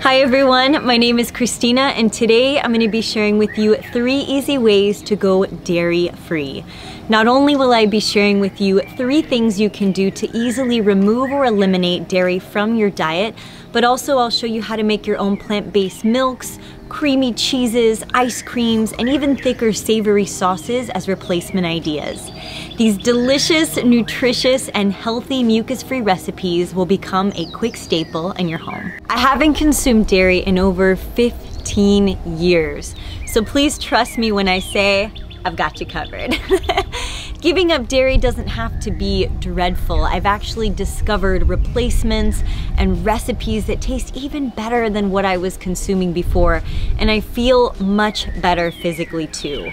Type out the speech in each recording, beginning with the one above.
Hi everyone, my name is Kristina and today I'm going to be sharing with you three easy ways to go dairy free. Not only will I be sharing with you three things you can do to easily remove or eliminate dairy from your diet, but also I'll show you how to make your own plant-based milks, creamy cheeses, ice creams, and even thicker savory sauces as replacement ideas. These delicious, nutritious, and healthy mucus-free recipes will become a quick staple in your home. I haven't consumed dairy in over 15 years, so please trust me when I say I've got you covered. Giving up dairy doesn't have to be dreadful. I've actually discovered replacements and recipes that taste even better than what I was consuming before, and I feel much better physically too.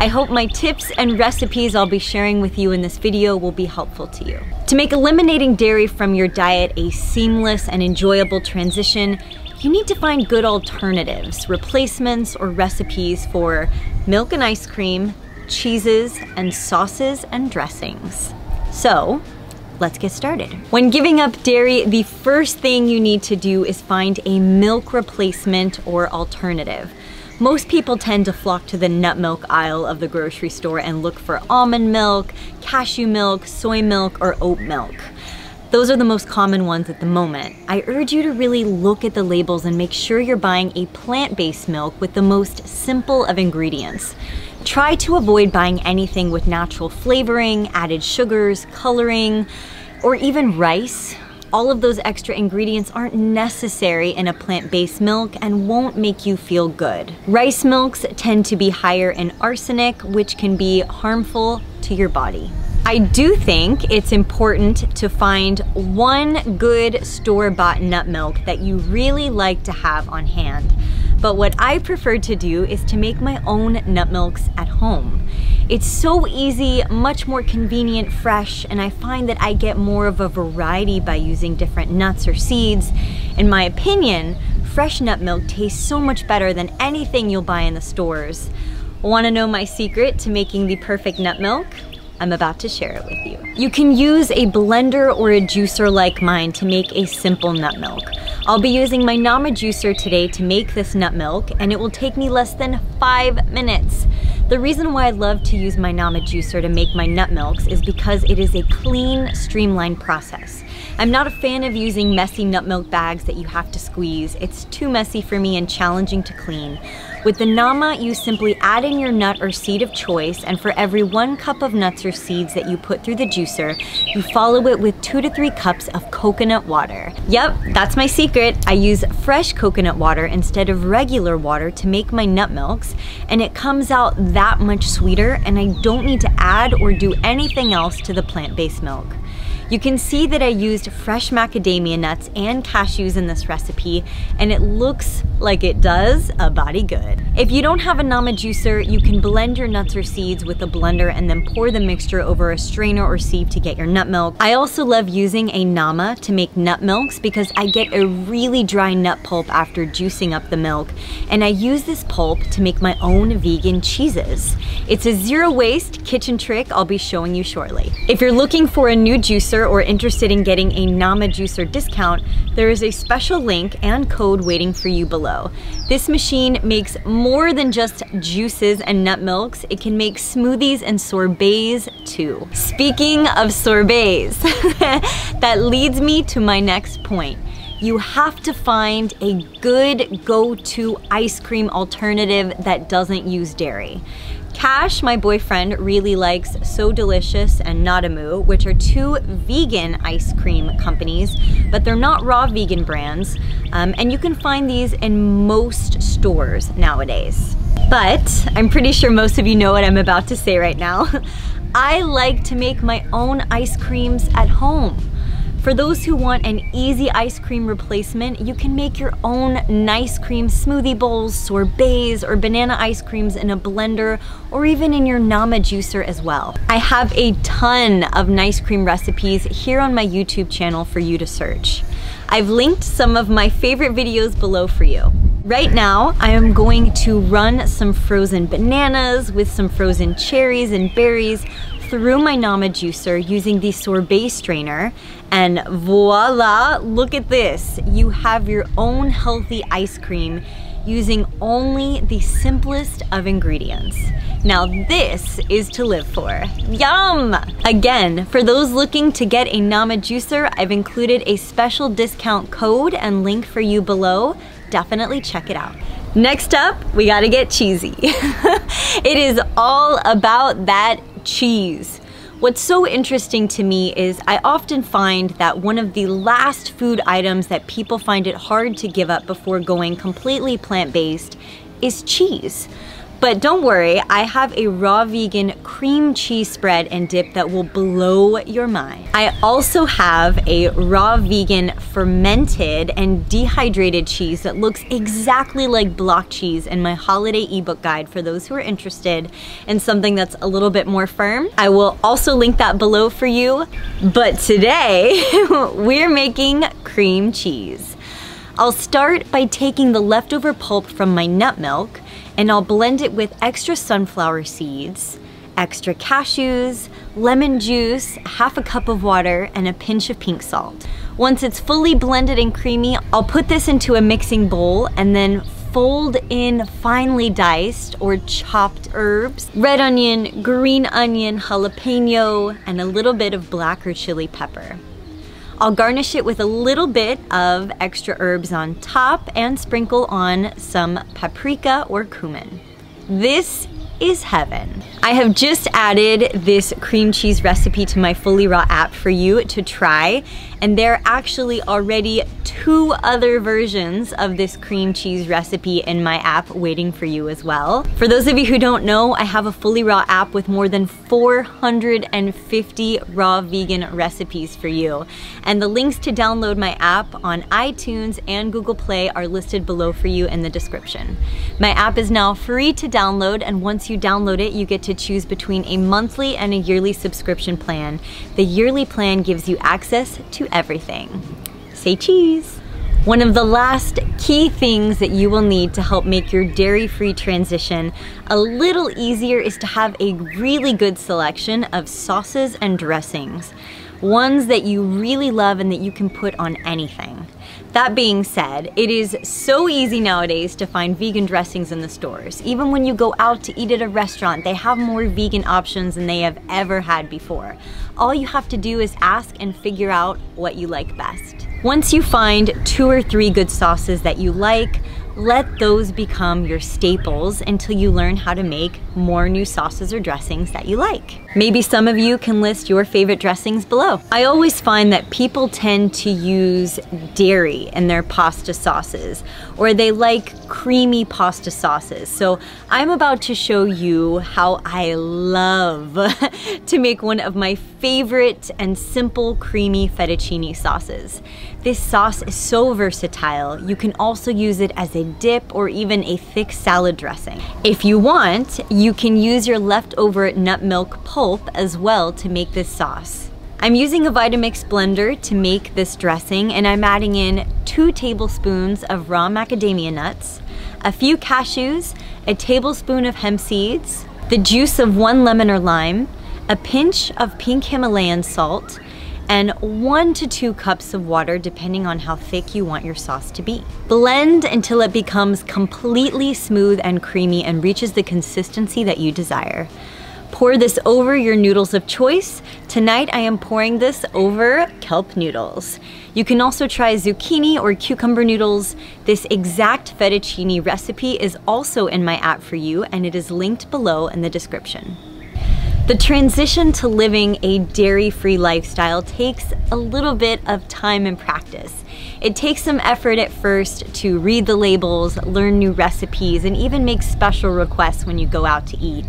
I hope my tips and recipes I'll be sharing with you in this video will be helpful to you. To make eliminating dairy from your diet a seamless and enjoyable transition, you need to find good alternatives, replacements, or recipes for milk and ice cream, cheeses, and sauces and dressings. So, let's get started. When giving up dairy, the first thing you need to do is find a milk replacement or alternative. Most people tend to flock to the nut milk aisle of the grocery store and look for almond milk, cashew milk, soy milk, or oat milk. Those are the most common ones at the moment. I urge you to really look at the labels and make sure you're buying a plant-based milk with the most simple of ingredients. Try to avoid buying anything with natural flavoring, added sugars, coloring, or even rice. All of those extra ingredients aren't necessary in a plant-based milk and won't make you feel good. Rice milks tend to be higher in arsenic, which can be harmful to your body. I do think it's important to find one good store-bought nut milk that you really like to have on hand. But what I prefer to do is to make my own nut milks at home. It's so easy, much more convenient, fresh, and I find that I get more of a variety by using different nuts or seeds. In my opinion, fresh nut milk tastes so much better than anything you'll buy in the stores. Want to know my secret to making the perfect nut milk? I'm about to share it with you. You can use a blender or a juicer like mine to make a simple nut milk. I'll be using my Nama juicer today to make this nut milk and it will take me less than five minutes. The reason why I love to use my Nama juicer to make my nut milks is because it is a clean, streamlined process. I'm not a fan of using messy nut milk bags that you have to squeeze. It's too messy for me and challenging to clean. With the Nama, you simply add in your nut or seed of choice, and for every one cup of nuts or seeds that you put through the juicer, you follow it with two to three cups of coconut water. Yep, that's my secret. I use fresh coconut water instead of regular water to make my nut milks, and it comes out that much sweeter, and I don't need to add or do anything else to the plant-based milk. You can see that I used fresh macadamia nuts and cashews in this recipe, and it looks like it does a body good. If you don't have a Nama juicer, you can blend your nuts or seeds with a blender and then pour the mixture over a strainer or sieve to get your nut milk. I also love using a Nama to make nut milks because I get a really dry nut pulp after juicing up the milk, and I use this pulp to make my own vegan cheeses. It's a zero waste kitchen trick I'll be showing you shortly. If you're looking for a new juicer, or interested in getting a Nama Juicer discount, there is a special link and code waiting for you below. This machine makes more than just juices and nut milks, it can make smoothies and sorbets too. Speaking of sorbets, that leads me to my next point you have to find a good go-to ice cream alternative that doesn't use dairy. Cash, my boyfriend, really likes So Delicious and NadaMoo, which are two vegan ice cream companies, but they're not raw vegan brands, um, and you can find these in most stores nowadays. But I'm pretty sure most of you know what I'm about to say right now. I like to make my own ice creams at home. For those who want an easy ice cream replacement, you can make your own nice cream smoothie bowls, sorbets, or banana ice creams in a blender, or even in your Nama juicer as well. I have a ton of nice cream recipes here on my YouTube channel for you to search. I've linked some of my favorite videos below for you. Right now, I am going to run some frozen bananas with some frozen cherries and berries through my Nama juicer using the sorbet strainer and voila, look at this. You have your own healthy ice cream using only the simplest of ingredients. Now this is to live for. Yum! Again, for those looking to get a Nama juicer, I've included a special discount code and link for you below. Definitely check it out. Next up, we gotta get cheesy. it is all about that cheese. What's so interesting to me is I often find that one of the last food items that people find it hard to give up before going completely plant-based is cheese. But don't worry, I have a raw vegan cream cheese spread and dip that will blow your mind. I also have a raw vegan fermented and dehydrated cheese that looks exactly like block cheese in my holiday ebook guide for those who are interested in something that's a little bit more firm. I will also link that below for you. But today, we're making cream cheese. I'll start by taking the leftover pulp from my nut milk and I'll blend it with extra sunflower seeds, extra cashews, lemon juice, half a cup of water, and a pinch of pink salt. Once it's fully blended and creamy, I'll put this into a mixing bowl and then fold in finely diced or chopped herbs, red onion, green onion, jalapeno, and a little bit of black or chili pepper. I'll garnish it with a little bit of extra herbs on top and sprinkle on some paprika or cumin. This is heaven. I have just added this cream cheese recipe to my Fully Raw app for you to try, and there are actually already two other versions of this cream cheese recipe in my app waiting for you as well. For those of you who don't know, I have a Fully Raw app with more than 450 raw vegan recipes for you. And the links to download my app on iTunes and Google Play are listed below for you in the description. My app is now free to download, and once you download it, you get to choose between a monthly and a yearly subscription plan. The yearly plan gives you access to everything. Say cheese! One of the last key things that you will need to help make your dairy-free transition a little easier is to have a really good selection of sauces and dressings. Ones that you really love and that you can put on anything. That being said, it is so easy nowadays to find vegan dressings in the stores. Even when you go out to eat at a restaurant, they have more vegan options than they have ever had before. All you have to do is ask and figure out what you like best. Once you find two or three good sauces that you like, let those become your staples until you learn how to make more new sauces or dressings that you like. Maybe some of you can list your favorite dressings below. I always find that people tend to use dairy in their pasta sauces, or they like creamy pasta sauces. So I'm about to show you how I love to make one of my favorite and simple creamy fettuccine sauces. This sauce is so versatile, you can also use it as a dip or even a thick salad dressing. If you want, you can use your leftover nut milk pulp as well to make this sauce. I'm using a Vitamix blender to make this dressing and I'm adding in two tablespoons of raw macadamia nuts, a few cashews, a tablespoon of hemp seeds, the juice of one lemon or lime, a pinch of pink Himalayan salt, and one to two cups of water depending on how thick you want your sauce to be. Blend until it becomes completely smooth and creamy and reaches the consistency that you desire. Pour this over your noodles of choice. Tonight I am pouring this over kelp noodles. You can also try zucchini or cucumber noodles. This exact fettuccine recipe is also in my app for you and it is linked below in the description. The transition to living a dairy-free lifestyle takes a little bit of time and practice. It takes some effort at first to read the labels, learn new recipes, and even make special requests when you go out to eat,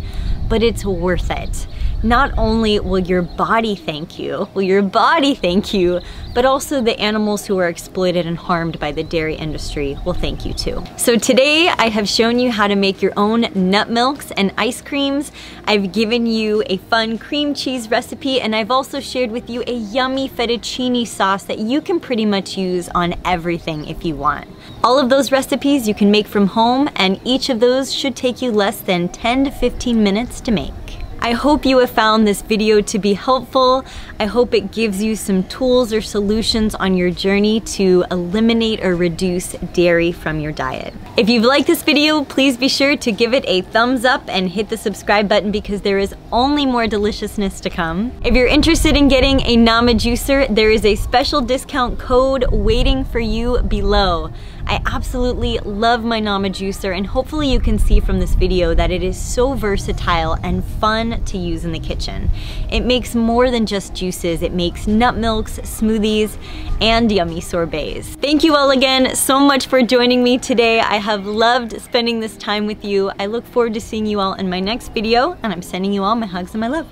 but it's worth it not only will your body thank you, will your body thank you, but also the animals who are exploited and harmed by the dairy industry will thank you too. So today I have shown you how to make your own nut milks and ice creams. I've given you a fun cream cheese recipe and I've also shared with you a yummy fettuccine sauce that you can pretty much use on everything if you want. All of those recipes you can make from home and each of those should take you less than 10 to 15 minutes to make. I hope you have found this video to be helpful. I hope it gives you some tools or solutions on your journey to eliminate or reduce dairy from your diet. If you've liked this video, please be sure to give it a thumbs up and hit the subscribe button because there is only more deliciousness to come. If you're interested in getting a Nama juicer, there is a special discount code waiting for you below. I absolutely love my Nama juicer and hopefully you can see from this video that it is so versatile and fun to use in the kitchen. It makes more than just juices, it makes nut milks, smoothies, and yummy sorbets. Thank you all again so much for joining me today. I have loved spending this time with you. I look forward to seeing you all in my next video and I'm sending you all my hugs and my love.